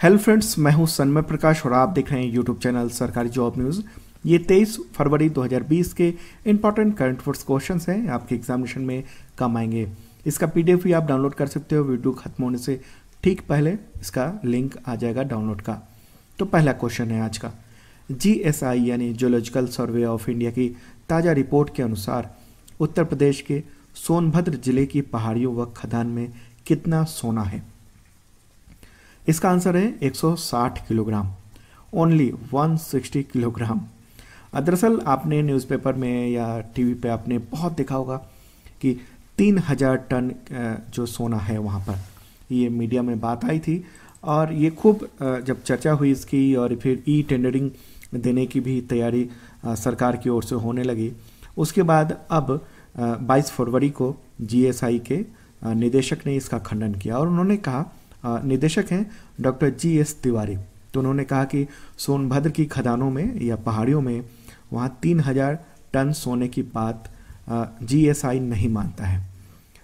Hello friends मैं हूँ सन्मय प्रकाश और आप देख रहे हैं यूट्यूब चैनल सरकारी जॉब न्यूज़ ये 23 फरवरी 2020 के इंपॉर्टेंट करंट अफेयर्स क्वेश्चंस हैं। आपके एग्जामिनेशन में कम आएँगे। इसका पीडीएफ भी आप डाउनलोड कर सकते हो। वीडियो खत्म होने से ठीक पहले इसका लिंक आ जाएगा डाउनलोड का। तो पहला क्वेश्चन है आज का। जीएसआई यानी जियोलॉजिकल सर्वे ऑफ़ इंडिया की ताज़ा रिपोर्ट के अनुसार उत्तर प्रदेश के सोनभद्र ज़िले की पहाड़ियों व खदान में कितना सोना है? इसका आंसर है 160 किलोग्राम। Only 160 kilogram. दरअसल आपने न्यूज़पेपर में या टीवी पे आपने बहुत देखा होगा कि तीन हज़ार टन जो सोना है वहाँ पर, ये मीडिया में बात आई थी और ये खूब जब चर्चा हुई इसकी और फिर ई टेंडरिंग देने की भी तैयारी सरकार की ओर से होने लगी, उसके बाद अब 22 फरवरी को जीएसआई के निदेशक ने इसका खंडन किया और उन्होंने कहा निदेशक हैं डॉक्टर जी एस तिवारी। तो उन्होंने कहा कि सोनभद्र की खदानों में या पहाड़ियों में वहाँ तीन हज़ार टन सोने की बात जी एस आई नहीं मानता है।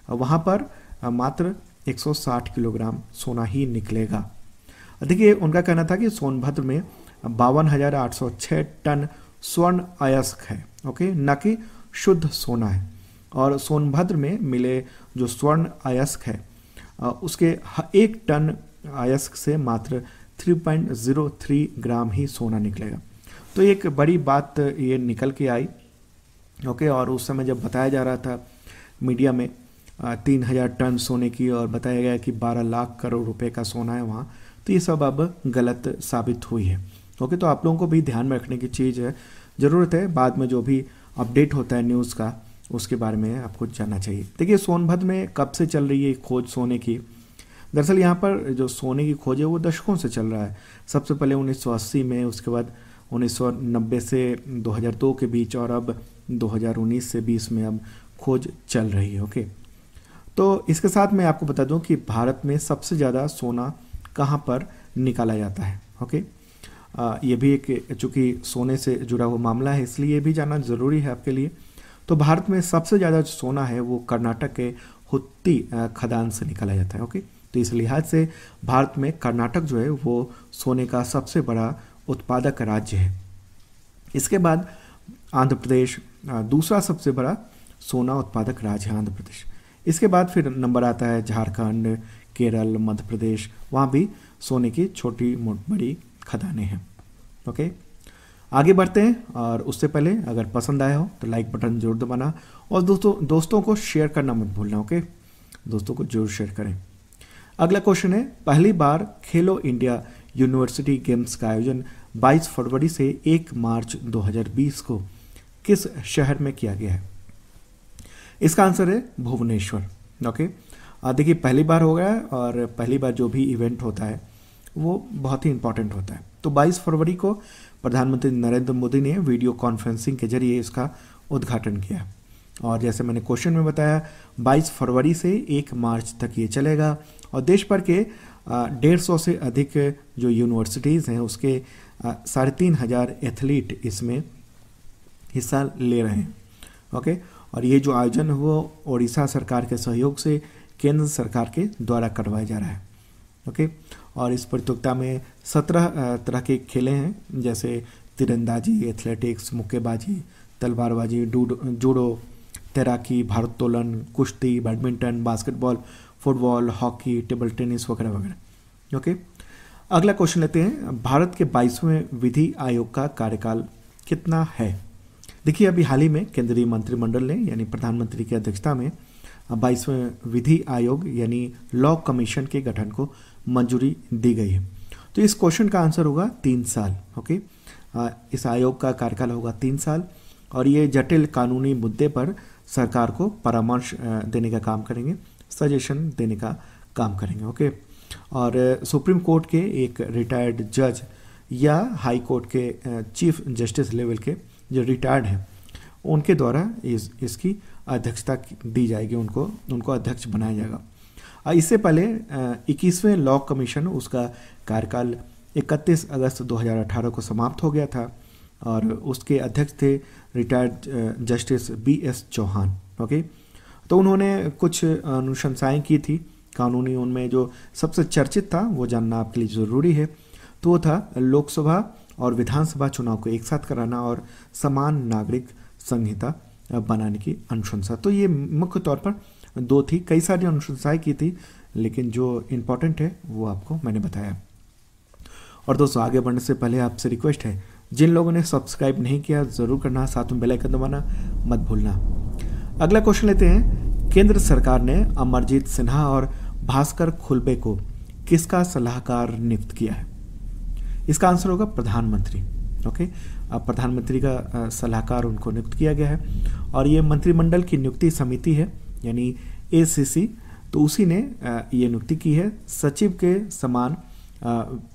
वहाँ पर मात्र 160 किलोग्राम सोना ही निकलेगा। देखिए, उनका कहना था कि सोनभद्र में बावन टन स्वर्ण अयस्क है, ओके? न कि शुद्ध सोना है। और सोनभद्र में मिले जो स्वर्ण अयस्क है उसके एक टन अयस्क से मात्र 3.03 ग्राम ही सोना निकलेगा। तो एक बड़ी बात ये निकल के आई, ओके, और उस समय जब बताया जा रहा था मीडिया में तीन हज़ार टन सोने की और बताया गया कि बारह लाख करोड़ रुपए का सोना है वहाँ तो ये सब अब गलत साबित हुई है। ओके तो आप लोगों को भी ध्यान में रखने की चीज़ है, ज़रूरत है। बाद में जो भी अपडेट होता है न्यूज़ का उसके बारे में आपको जानना चाहिए। देखिए सोनभद्र में कब से चल रही है खोज सोने की? दरअसल यहाँ पर जो सोने की खोज है वो दशकों से चल रहा है। सबसे पहले 1980 में उसके बाद 1990 से 2002 के बीच और अब 2019 से 20 में अब खोज चल रही है ओके? तो इसके साथ मैं आपको बता दूँ कि भारत में सबसे ज़्यादा सोना कहाँ पर निकाला जाता है ओके? आ, ये भी एक चूँकि सोने से जुड़ा हुआ मामला है इसलिए ये भी जानना ज़रूरी है आपके लिए तो भारत में सबसे ज़्यादा जो सोना है वो कर्नाटक के हुत्ती खदान से निकाला जाता है, ओके? तो इस लिहाज से भारत में कर्नाटक जो है वो सोने का सबसे बड़ा उत्पादक राज्य है। इसके बाद आंध्र प्रदेश दूसरा सबसे बड़ा सोना उत्पादक राज्य है आंध्र प्रदेश। इसके बाद फिर नंबर आता है झारखंड, केरल, मध्य प्रदेश, वहाँ भी सोने की छोटी बड़ी खदानें हैं, ओके? आगे बढ़ते हैं और उससे पहले अगर पसंद आया हो तो लाइक बटन ज़रूर दबाना और दोस्तों दोस्तों को शेयर करना मत भूलना ओके दोस्तों को ज़रूर शेयर करें। अगला क्वेश्चन है, पहली बार खेलो इंडिया यूनिवर्सिटी गेम्स का आयोजन 22 फरवरी से 1 मार्च 2020 को किस शहर में किया गया है? इसका आंसर है भुवनेश्वर ओके देखिए, पहली बार हो गया है और पहली बार जो भी इवेंट होता है, वो बहुत ही इंपॉर्टेंट होता है। तो 22 फरवरी को प्रधानमंत्री नरेंद्र मोदी ने वीडियो कॉन्फ्रेंसिंग के ज़रिए इसका उद्घाटन किया। और जैसे मैंने क्वेश्चन में बताया 22 फरवरी से 1 मार्च तक ये चलेगा। और देश भर के डेढ़ सौ से अधिक जो यूनिवर्सिटीज़ हैं, उसके साढ़े तीन हज़ार एथलीट इसमें हिस्सा ले रहे हैं। ओके? और ये जो आयोजन है, वो ओडिशा सरकार के सहयोग से केंद्र सरकार के द्वारा करवाया जा रहा है। ओके? और इस प्रतियोगिता में सत्रह तरह के खेले हैं, जैसे तीरंदाजी, एथलेटिक्स, मुक्केबाजी, तलवारबाजी जूडो, तैराकी, भारोत्तोलन, कुश्ती, badminton, basketball, football, hockey, table tennis वगैरह वगैरह। ओके? अगला क्वेश्चन लेते हैं। भारत के बाईसवें विधि आयोग का कार्यकाल कितना है? देखिए, अभी हाल ही में केंद्रीय मंत्रिमंडल ने, यानी प्रधानमंत्री की अध्यक्षता में बाईसवें विधि आयोग, यानी लॉ कमीशन के गठन को मंजूरी दी गई है। तो इस क्वेश्चन का आंसर होगा तीन साल, ओके? इस आयोग का कार्यकाल होगा तीन साल, और ये जटिल कानूनी मुद्दे पर सरकार को परामर्श देने का काम करेंगे, सजेशन देने का काम करेंगे, ओके? और सुप्रीम कोर्ट के एक रिटायर्ड जज या हाई कोर्ट के चीफ जस्टिस लेवल के जो रिटायर्ड हैं, उनके द्वारा इस, इसकी अध्यक्षता दी जाएगी उनको उनको अध्यक्ष बनाया जाएगा। इससे पहले इक्कीसवें लॉ कमीशन, उसका कार्यकाल 31 अगस्त 2018 को समाप्त हो गया था और उसके अध्यक्ष थे retired justice B S Chauhan, okay? तो उन्होंने कुछ अनुशंसाएँ की थी, कानूनी उनमें जो सबसे चर्चित था, वो जानना आपके लिए ज़रूरी है तो वो था लोकसभा और विधानसभा चुनाव को एक साथ कराना और समान नागरिक संहिता बनाने की अनुशंसा। तो ये मुख्य तौर पर दो थी, कई सारी अनुशंसाएँ की थी, लेकिन जो इम्पोर्टेंट है, वो आपको मैंने बताया। और दोस्तों, आगे बढ़ने से पहले आपसे रिक्वेस्ट है, जिन लोगों ने सब्सक्राइब नहीं किया, ज़रूर करना, साथ में बेल आइकन दबाना, मत भूलना। अगला क्वेश्चन लेते हैं, केंद्र सरकार ने अमरजीत सिन्हा और भास्कर खुलबे को किसका सलाहकार नियुक्त किया है? इसका आंसर होगा प्रधानमंत्री। ओके? प्रधानमंत्री का सलाहकार उनको नियुक्त किया गया है। और ये मंत्रिमंडल की नियुक्ति समिति है, यानी एसीसी तो उसी ने ये नियुक्ति की है, सचिव के समान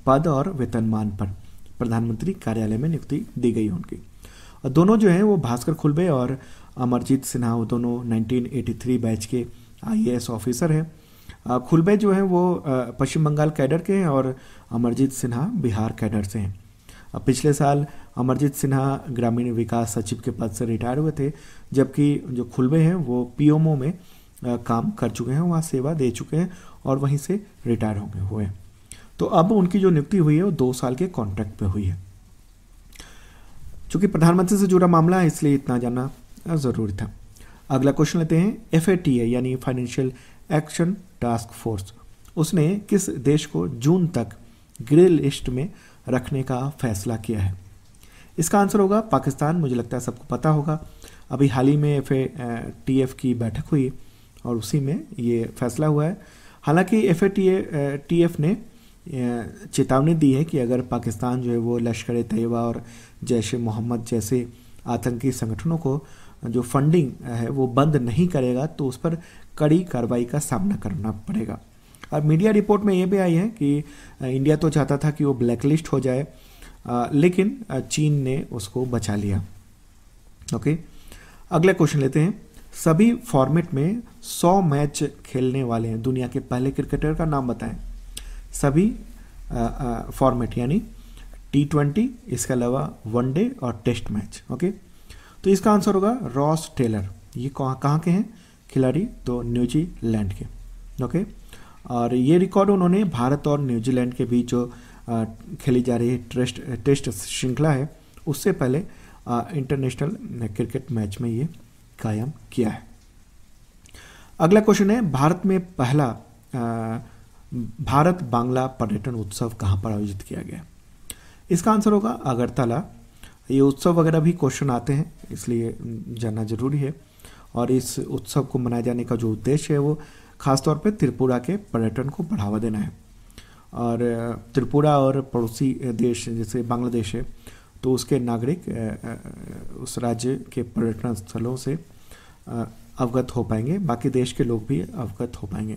पद और वेतनमान पर प्रधानमंत्री कार्यालय में नियुक्ति दी गई उनकी और दोनों जो हैं वो भास्कर खुलबे और अमरजीत सिन्हा, वो दोनों 1983 बैच के आईएएस ऑफिसर हैं। खुलबे जो हैं वो पश्चिम बंगाल कैडर के हैं और अमरजीत सिन्हा बिहार कैडर से हैं। पिछले साल अमरजीत सिन्हा ग्रामीण विकास सचिव के पद से रिटायर हुए थे, जबकि जो खुलबे हैं, वो पीएमओ में काम कर चुके हैं, वहाँ सेवा दे चुके हैं और वहीं से रिटायर हो गए हुए तो अब उनकी जो नियुक्ति हुई है, वो दो साल के कॉन्ट्रैक्ट पे हुई है। चूँकि प्रधानमंत्री से जुड़ा मामला है, इसलिए इतना जानना ज़रूरी था। अगला क्वेश्चन लेते हैं एफ़ यानी फाइनेंशियल एक्शन टास्क फोर्स, उसने किस देश को जून तक ग्रे लिस्ट में रखने का फैसला किया है। इसका आंसर होगा पाकिस्तान। मुझे लगता है सबको पता होगा। अभी हाल ही में एफ़ टी एफ़ की बैठक हुई और उसी में ये फैसला हुआ है। हालाँकि एफ़ टी एफ़ ने चेतावनी दी है कि अगर पाकिस्तान जो है वो लश्कर तैयबा और जैश मोहम्मद जैसे आतंकी संगठनों को जो फंडिंग है वो बंद नहीं करेगा तो उस पर कड़ी कार्रवाई का सामना करना पड़ेगा। और मीडिया रिपोर्ट में ये भी आई है कि इंडिया तो चाहता था कि वो ब्लैकलिस्ट हो जाए लेकिन चीन ने उसको बचा लिया। ओके अगला क्वेश्चन लेते हैं। सभी फॉर्मेट में 100 मैच खेलने वाले हैं, दुनिया के पहले क्रिकेटर का नाम बताएँ। सभी फॉर्मेट यानी टी ट्वेंटी इसके अलावा वनडे और टेस्ट मैच ओके तो इसका आंसर होगा रॉस टेलर ये कहाँ कहाँ के हैं? खिलाड़ी तो न्यूजीलैंड के। ओके और ये रिकॉर्ड उन्होंने भारत और न्यूजीलैंड के बीच जो खेली जा रही टेस्ट टेस्ट श्रृंखला है, उससे पहले इंटरनेशनल क्रिकेट मैच में ये कायम किया है। अगला क्वेश्चन है, भारत में पहला भारत बांग्ला पर्यटन उत्सव कहाँ पर आयोजित किया गया इसका आंसर होगा अगरतला। ये उत्सव वगैरह भी क्वेश्चन आते हैं, इसलिए जानना ज़रूरी है। और इस उत्सव को मनाए जाने का जो उद्देश्य है वो खासतौर पर त्रिपुरा के पर्यटन को बढ़ावा देना है। और त्रिपुरा और पड़ोसी देश जैसे बांग्लादेश है तो उसके नागरिक उस राज्य के पर्यटन स्थलों से अवगत हो पाएँगे। बाकी देश के लोग भी अवगत हो पाएँगे।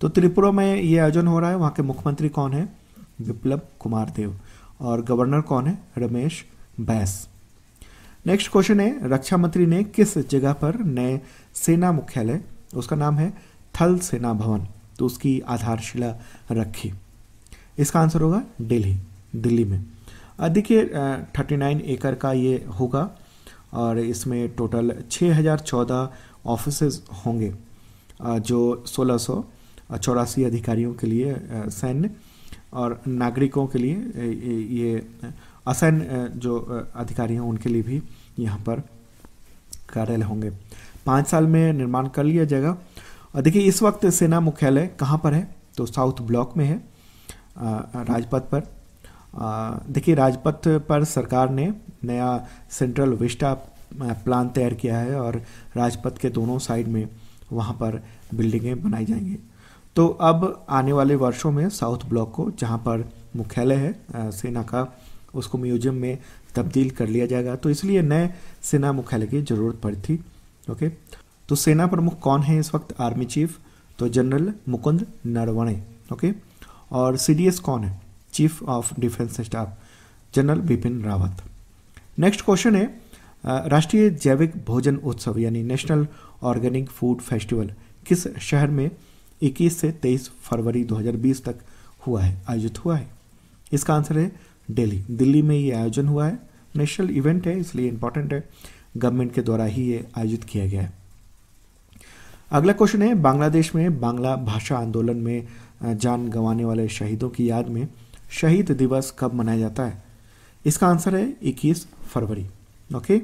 तो त्रिपुरा में ये आयोजन हो रहा है। वहाँ के मुख्यमंत्री कौन है? विप्लव कुमार देव। और गवर्नर कौन है? रमेश बैस। नेक्स्ट क्वेश्चन है, रक्षा मंत्री ने किस जगह पर नए सेना मुख्यालय, उसका नाम है थल सेना भवन तो उसकी आधारशिला रखी। इसका आंसर होगा दिल्ली दिल्ली में। देखिए थर्टी नाइन एकड़ का ये होगा, और इसमें टोटल छः हज़ार चौदह ऑफ़िस होंगे जो सोलह सौ चौरासी अधिकारियों के लिए सैन्य और नागरिकों के लिए ये असैन्य जो अधिकारी हैं, उनके लिए भी यहाँ पर कार्यालय होंगे। पाँच साल में निर्माण कर लिया जाएगा देखिए, इस वक्त सेना मुख्यालय कहाँ पर है? तो साउथ ब्लॉक में है राजपथ पर। देखिए, राजपथ पर सरकार ने नया सेंट्रल विस्टा प्लान तैयार किया है और राजपथ के दोनों साइड में वहाँ पर बिल्डिंगें बनाई जाएँगी। तो अब आने वाले वर्षों में साउथ ब्लॉक को, जहाँ पर मुख्यालय है सेना का, उसको म्यूज़ियम में तब्दील कर लिया जाएगा। तो इसलिए नए सेना मुख्यालय की ज़रूरत पड़ी थी, ओके? तो सेना प्रमुख कौन है इस वक्त? आर्मी चीफ तो जनरल मुकुंद नरवणे ओके और सीडीएस कौन है? Chief of defence staff general Bipin Rawat. Next question है राष्ट्रीय जैविक भोजन उत्सव, यानी नेशनल ऑर्गेनिक फ़ूड फेस्टिवल किस शहर में 21 से 23 फरवरी 2020 तक हुआ है? आयोजित हुआ है? इसका आंसर है, दिल्ली। दिल्ली में ये आयोजन हुआ है। नेशनल इवेंट है, इसलिए इंपॉर्टेंट है। गवर्नमेंट के द्वारा ही ये आयोजित किया गया है। अगला क्वेश्चन है, बांग्लादेश में बांग्ला भाषा आंदोलन में जान गंवाने वाले शहीदों की याद में शहीद दिवस कब मनाया जाता है? इसका आंसर है 21 फरवरी ओके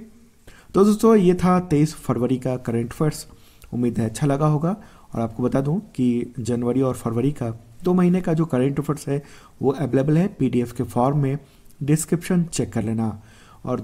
तो दोस्तों, ये था 23 फरवरी का करंट अफेयर्स उम्मीद है अच्छा लगा होगा। और आपको बता दूँ कि जनवरी और फरवरी का दो महीने का जो करंट अफेयर्स है, वो अवेलेबल है पीडीएफ के फॉर्म में। डिस्क्रिप्शन चेक कर लेना। और